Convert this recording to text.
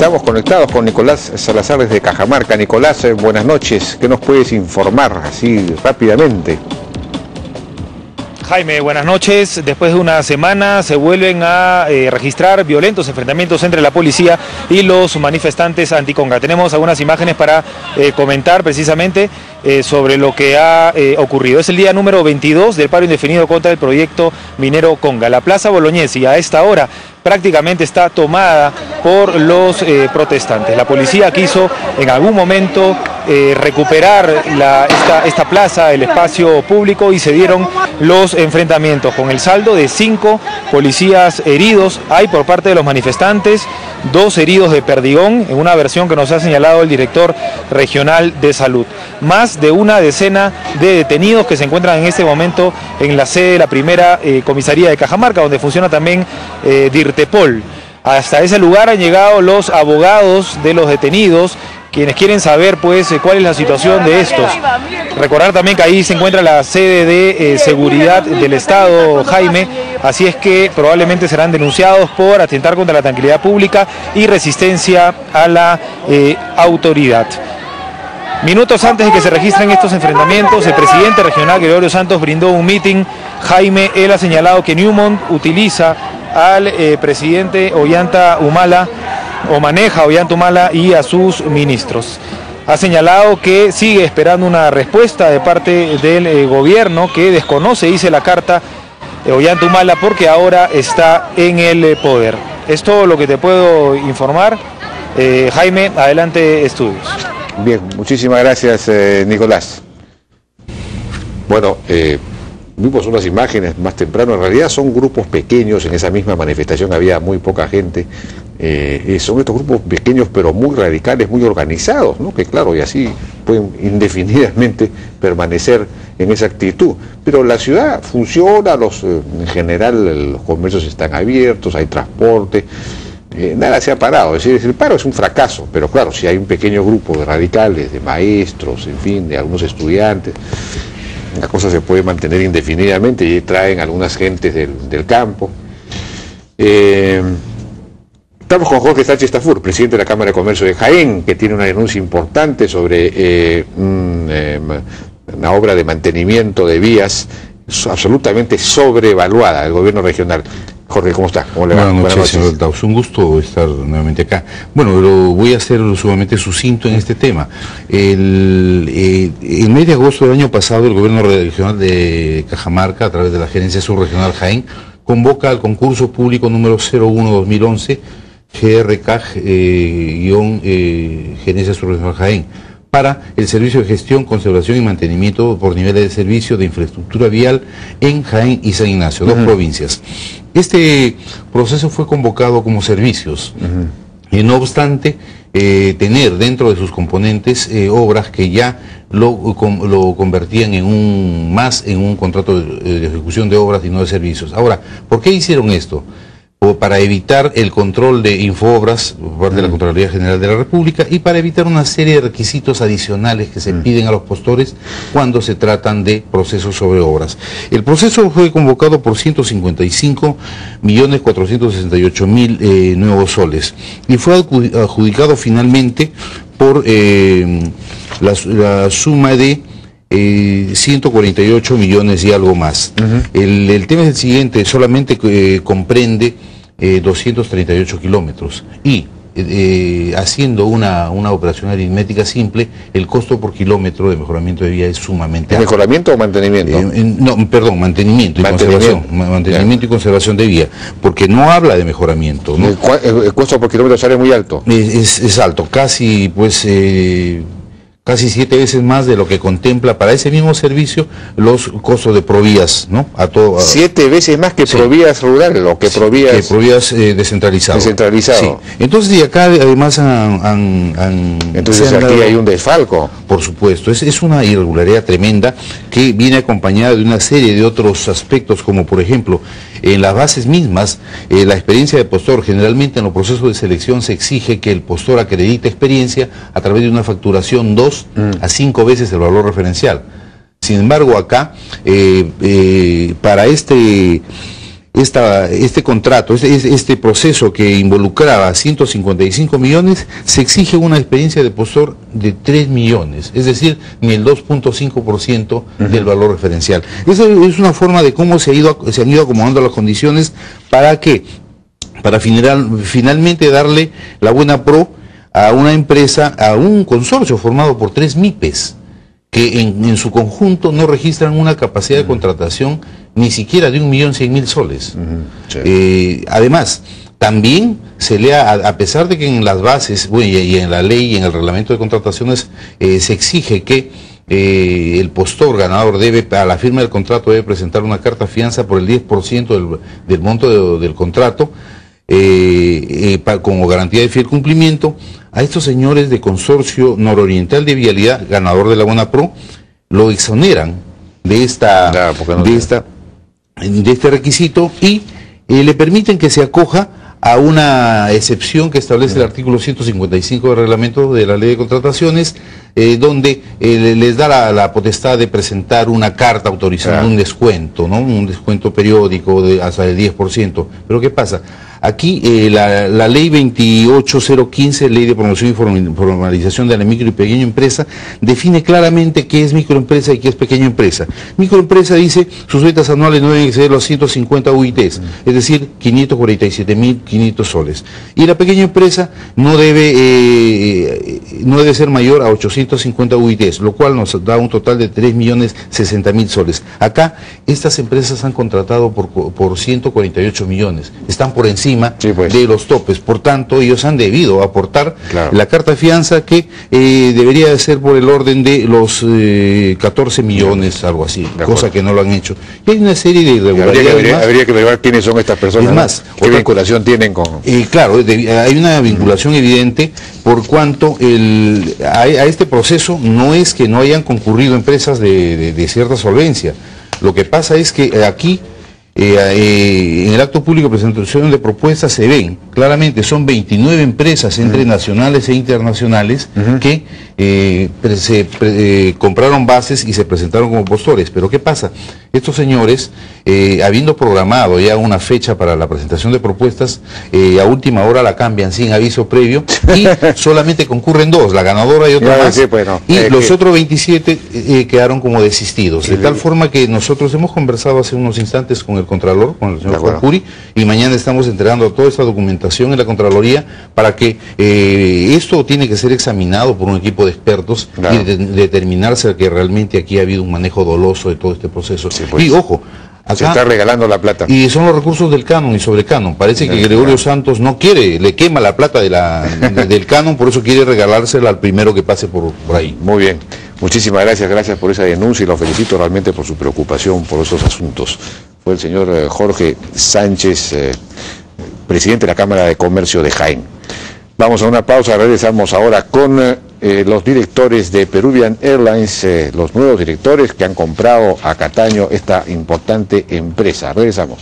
Estamos conectados con Nicolás Salazar desde Cajamarca. Nicolás, eh, buenas noches. ¿Qué nos puedes informar así rápidamente? Jaime, buenas noches. Después de una semana se vuelven a eh, registrar violentos enfrentamientos entre la policía y los manifestantes anticonga. Tenemos algunas imágenes para eh, comentar precisamente eh, sobre lo que ha ocurrido. Es el día número 22 del paro indefinido contra el proyecto minero Conga. La Plaza Boloñés y a esta hora prácticamente está tomada por los protestantes. La policía quiso en algún momento recuperar esta plaza, el espacio público y se dieron los enfrentamientos con el saldo de cinco policías heridos. Hay por parte de los manifestantes dos heridos de perdigón, en una versión que nos ha señalado el director regional de salud. Más de una decena de detenidos que se encuentran en este momento en la sede de la primera eh, comisaría de Cajamarca, donde funciona también eh, Dirtepol. Hasta ese lugar han llegado los abogados de los detenidos quienes quieren saber pues eh, cuál es la situación de estos. Recordar también que ahí se encuentra la sede de eh, seguridad del Estado, Jaime, así es que probablemente serán denunciados por atentar contra la tranquilidad pública y resistencia a la eh, autoridad. Minutos antes de que se registren estos enfrentamientos, el presidente regional Gregorio Santos brindó un meeting. Jaime, él ha señalado que Newmont utiliza al presidente Ollanta Humala o maneja Ollantumala y a sus ministros. Ha señalado que sigue esperando una respuesta de parte del eh, gobierno que desconoce, dice la carta, de Ollantumala porque ahora está en el eh, poder. Es todo lo que te puedo informar. Eh, Jaime, adelante estudios. Bien, muchísimas gracias Nicolás. Bueno, vimos unas imágenes más temprano, en realidad son grupos pequeños, en esa misma manifestación había muy poca gente, eh, son estos grupos pequeños pero muy radicales, muy organizados, que claro, y así pueden indefinidamente permanecer en esa actitud. Pero la ciudad funciona, los, eh, en general los comercios están abiertos, hay transporte, eh, nada se ha parado. Es decir, el paro es un fracaso, pero claro, si hay un pequeño grupo de radicales, de maestros, en fin, de algunos estudiantes, la cosa se puede mantener indefinidamente y traen algunas gentes del campo. Estamos con Jorge Sánchez Tafur, presidente de la Cámara de Comercio de Jaén, que tiene una denuncia importante sobre eh, eh, una obra de mantenimiento de vías absolutamente sobrevaluada del gobierno regional. Jorge, ¿cómo está? ¿Cómo le va? Buenas noches, señor Taus. Un gusto estar nuevamente acá. Bueno, lo voy a ser sumamente sucinto en este tema. El, eh, en mes de agosto del año pasado, el gobierno regional de Cajamarca, a través de la Gerencia Subregional Jaén, convoca al concurso público número 01-2011 GRK-Gerencia eh, Subregional Jaén, para el servicio de gestión, conservación y mantenimiento por niveles de servicio de infraestructura vial en Jaén y San Ignacio, dos provincias. Este proceso fue convocado como servicios. y no obstante, eh, tener dentro de sus componentes eh, obras que ya lo, lo, convertían en un más en un contrato de, de, ejecución de obras y no de servicios. Ahora, ¿por qué hicieron esto? Para evitar el control de Infoobras por parte de la mm. Contraloría General de la República y para evitar una serie de requisitos adicionales que se mm. piden a los postores cuando se tratan de procesos sobre obras. El proceso fue convocado por 155 millones 468 mil eh, nuevos soles y fue adjudicado finalmente por eh, la, suma de 148 eh, millones y algo más. el, tema es el siguiente, solamente comprende 238 eh, kilómetros. Y eh, haciendo una, una, operación aritmética simple, el costo por kilómetro de mejoramiento de vía es sumamente alto. ¿Mejoramiento o mantenimiento? Eh, no, perdón, mantenimiento y conservación. Mantenimiento y conservación de vía, porque no habla de mejoramiento. ¿no? El, costo por kilómetro sale muy alto. Es, es, alto, casi pues casi siete veces más de lo que contempla para ese mismo servicio los costos de provías, ¿no? A todo, Siete veces más que provías rurales, lo que provías... Que provías eh, descentralizado. Descentralizado. Entonces, y acá además han... Entonces aquí hay un desfalco. Por supuesto, es, es una irregularidad tremenda que viene acompañada de una serie de otros aspectos, como por ejemplo, en las bases mismas, eh, la experiencia de postor, generalmente en los procesos de selección se exige que el postor acredite experiencia a través de una facturación 2 mm. a 5 veces el valor referencial. Sin embargo, acá, eh, eh, para este esta, este contrato, este, este, proceso que involucraba 155 millones, se exige una experiencia de postor de 3 millones, es decir, ni el 2.5% del valor referencial. Esa es una forma de cómo se, ha ido, se han ido acomodando las condiciones para que, para finalmente darle la buena pro a una empresa, a un consorcio formado por tres MIPES que en, su conjunto no registran una capacidad de contratación ni siquiera de un millón cien mil soles. Eh, además, también se lea, a, pesar de que en las bases, y, en la ley y en el reglamento de contrataciones eh, se exige que eh, el postor ganador debe, a la firma del contrato, debe presentar una carta fianza por el 10% del, del monto del contrato, como garantía de fiel cumplimiento, a estos señores de consorcio nororiental de vialidad, ganador de la Buena Pro, lo exoneran de esta, de esta, de este requisito y eh, le permiten que se acoja a una excepción que establece el artículo 155 del reglamento de la ley de contrataciones, eh, donde eh, les da la, potestad de presentar una carta autorizando un descuento, ¿no? un descuento periódico de hasta el 10%. Pero ¿qué pasa? Aquí eh, la, ley 28015, ley de promoción y formalización de la micro y pequeña empresa, define claramente qué es microempresa y qué es pequeña empresa. Microempresa dice sus ventas anuales no deben exceder los 150 UITs, es decir, 547.500 soles. Y la pequeña empresa no debe, eh, no debe ser mayor a 850 UITs, lo cual nos da un total de 3.060.000 soles. Acá estas empresas han contratado por, por 148 millones, están por encima pues. de los topes. Por tanto, ellos han debido aportar la carta de fianza que eh, debería ser por el orden de los 14 eh, millones, algo así, cosa que no lo han hecho. Y hay una serie de irregularidades. Habría, que ver quiénes son estas personas. más, ¿Qué vinculación tienen con...? Eh, claro, hay una vinculación evidente por cuanto el, a, este proceso no es que no hayan concurrido empresas de, de cierta solvencia. Lo que pasa es que aquí eh, eh, en el acto público de presentación de propuestas se ven claramente, son 29 empresas entre nacionales e internacionales que eh, se compraron bases y se presentaron como postores. Pero ¿qué pasa? Estos señores, habiendo programado ya una fecha para la presentación de propuestas, a última hora la cambian sin aviso previo y solamente concurren dos, la ganadora y otra más. y los otros 27 quedaron como desistidos. De tal forma que nosotros hemos conversado hace unos instantes con el Contralor, con el señor Juan y mañana estamos entregando toda esta documentación en la Contraloría para que eh, esto tiene que ser examinado por un equipo de expertos y determinarse que realmente aquí ha habido un manejo doloso de todo este proceso. Pues. y ojo, se está regalando la plata. Y son los recursos del canon y sobre canon. Parece que Gregorio Santos no quiere, le quema la plata de la, del canon, por eso quiere regalársela al primero que pase por, por ahí. Muy bien. Muchísimas gracias, gracias por esa denuncia y lo felicito realmente por su preocupación por esos asuntos fue el señor eh, Jorge Sánchez, eh, presidente de la Cámara de Comercio de Jaén. Vamos a una pausa, regresamos ahora con eh, los directores de Peruvian Airlines, los nuevos directores que han comprado a Cataño esta importante empresa. Regresamos.